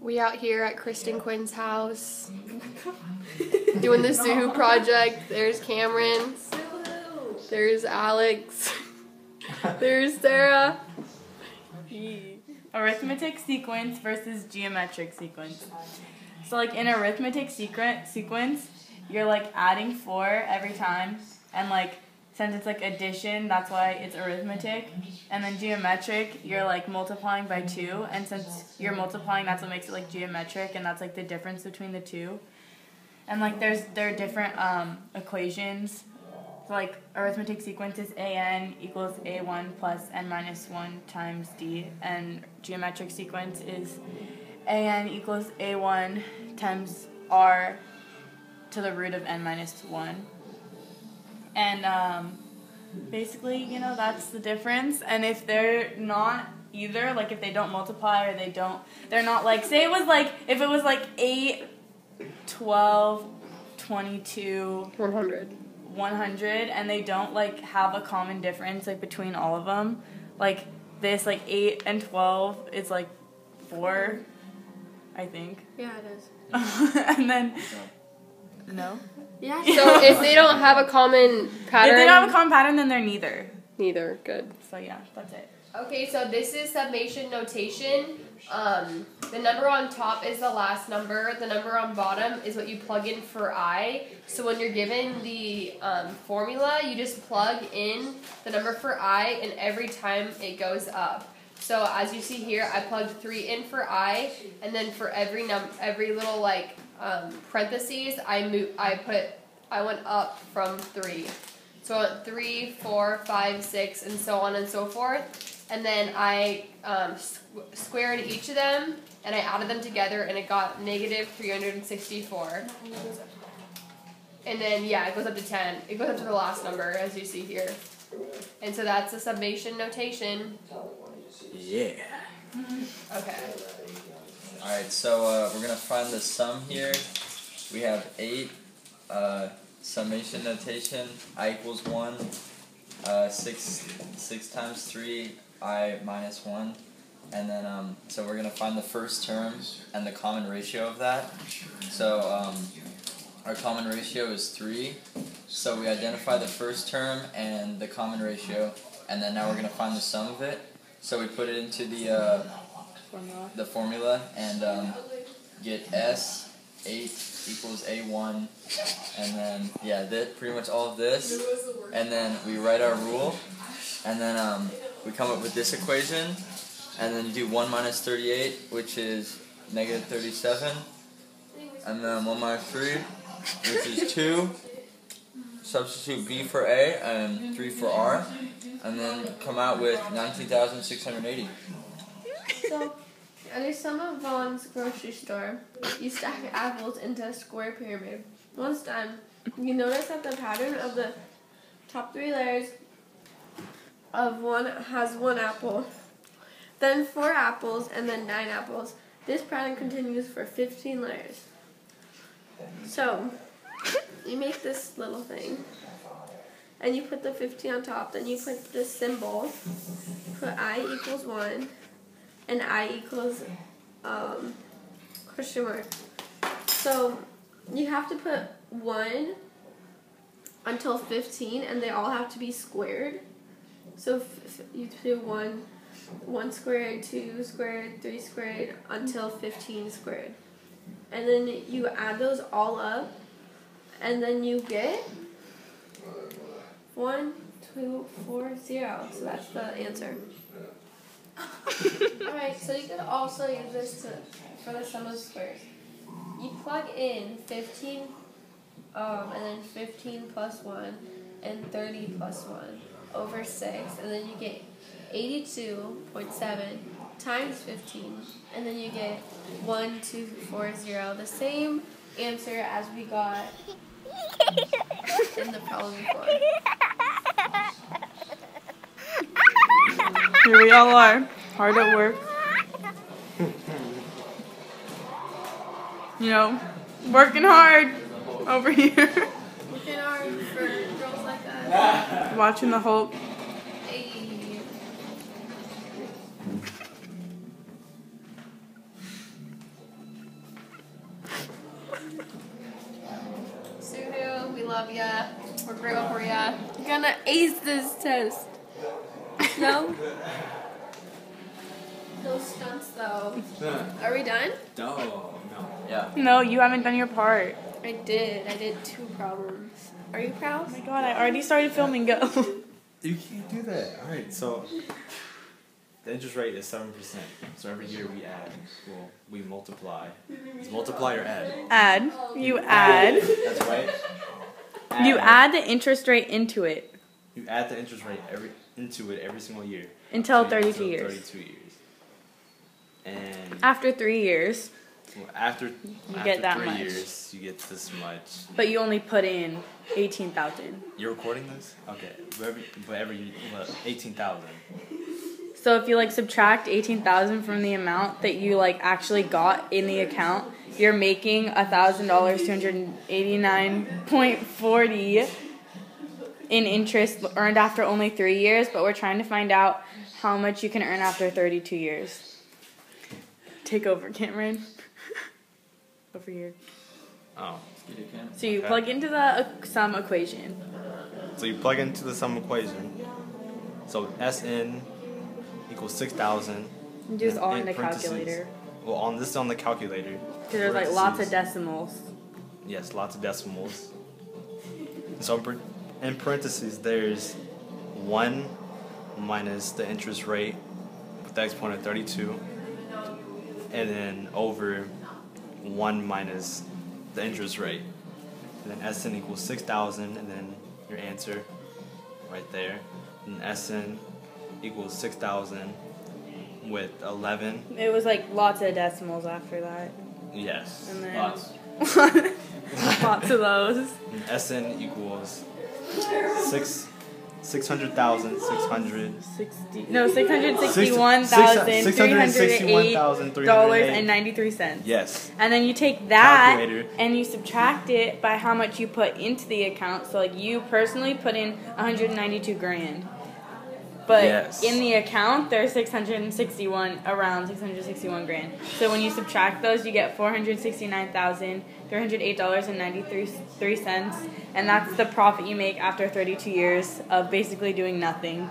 We out here at Kristen Quinn's house doing the zoo project. There's Cameron. There's Alex. There's Sarah. Arithmetic sequence versus geometric sequence. So like in arithmetic sequence sequence, you're like adding four every time and like since it's like addition, that's why it's arithmetic. And then geometric, you're like multiplying by two, and since you're multiplying, that's what makes it like geometric, and that's like the difference between the two. And like there's there are different um, equations. So like arithmetic sequence is an equals a1 plus n minus 1 times d, and geometric sequence is an equals a1 times r to the root of n minus 1 and um, basically, you know, that's the difference. And if they're not either, like if they don't multiply or they don't, they're not like, say it was like, if it was like 8, 12, 22, 100. 100, and they don't like have a common difference like between all of them, like this, like 8 and 12 is like 4, I think. Yeah, it is. and then, no? Yeah. So if they don't have a common pattern, If they don't have a common pattern, then they're neither. neither. Good. So yeah, that's it. Okay, so this is summation notation. Um, the number on top is the last number. The number on bottom is what you plug in for i. So when you're given the um, formula, you just plug in the number for i, and every time it goes up. So as you see here, I plugged three in for i, and then for every num every little like um, parentheses, I move I put I went up from three. So I went three, four, five, six, and so on and so forth and then I um, squ- squared each of them and I added them together and it got negative 364. And then, yeah, it goes up to 10. It goes up to the last number, as you see here. And so that's the summation notation. Yeah. Okay. Alright, so uh, we're gonna find the sum here. We have 8, uh, summation notation, i equals 1, uh, 6, 6 times 3, i minus 1. And then, um, so we're gonna find the first term and the common ratio of that. So, um, our common ratio is 3. So we identify the first term and the common ratio, and then now we're gonna find the sum of it. So we put it into the, uh, Formula. the formula and um, get S eight equals A one, and then yeah, that pretty much all of this, and then we write our rule, and then um, we come up with this equation, and then do one minus thirty eight, which is negative thirty seven, and then one minus three, which is two. Substitute B for A and three for R, and then come out with nineteen thousand six hundred eighty. So, at some of Vaughn's grocery store, you stack apples into a square pyramid. Once done, you notice that the pattern of the top three layers of one has one apple, then four apples, and then nine apples. This pattern continues for 15 layers. So, you make this little thing, and you put the 15 on top, then you put the symbol, put i equals 1, and i equals um, question mark. So you have to put 1 until 15, and they all have to be squared. So f- you do 1, 1 squared, 2 squared, 3 squared, until 15 squared. And then you add those all up, and then you get 1, 2, 4, 0. So that's the answer. Alright, so you can also use this to for the sum of squares. You plug in 15 um, and then 15 plus 1 and 30 plus 1 over 6, and then you get 82.7 times 15, and then you get 1240, the same answer as we got in the problem before. Here we all are, hard at work. You know, working hard over here. Working hard for girls like us. Watching the Hulk. Suhu, we love ya. We're grateful for ya. You're gonna ace this test. No? Those stunts though. Are we done? No, no. Yeah. No, you haven't done your part. I did. I did two problems. Are you proud? Oh my god, I already started filming. Go. You can't do that. All right, so the interest rate is seven percent. So every year we add, well, we multiply. It's multiply or add. add. You add. That's right. You add the interest rate into it You add the interest rate every into it every single year. until So 32 until years. Thirty-two years. And After three years, well, after you get that three much. years, you get this much. but you only put in 18,000. You're recording this? Okay. But every, but every well, eighteen thousand. So if you like subtract 18,000 from the amount that you like actually got in the account, you're making $1,000, 289.40 in interest earned after only 3 years, but we're trying to find out how much you can earn after 32 years. Take over, Cameron. over here. Oh. So you Okay. plug into the uh, sum equation. So you plug into the sum equation. So Sn equals six thousand. You do this all in the calculator. Well, on this is on the calculator. Because there's like lots of decimals. Yes, lots of decimals. So in, parentheses, there's one minus the interest rate with the exponent of thirty-two, and then over one minus the interest rate. And then Sn equals six thousand, and then your answer right there. And Sn equals six thousand with eleven. It was like lots of decimals after that. Yes. And then Lots. lots of those. And Sn equals six six hundred thousand six hundred Sixty no six hundred sixty one thousand three hundred eight dollars and ninety three cents. Yes. And then you take that Calculator. and you subtract it by how much you put into the account. So like you personally put in 192 grand. But Yes. in the account there's 661 around 661 grand. So when you subtract those you get $469,308.93 and that's the profit you make after 32 years of basically doing nothing.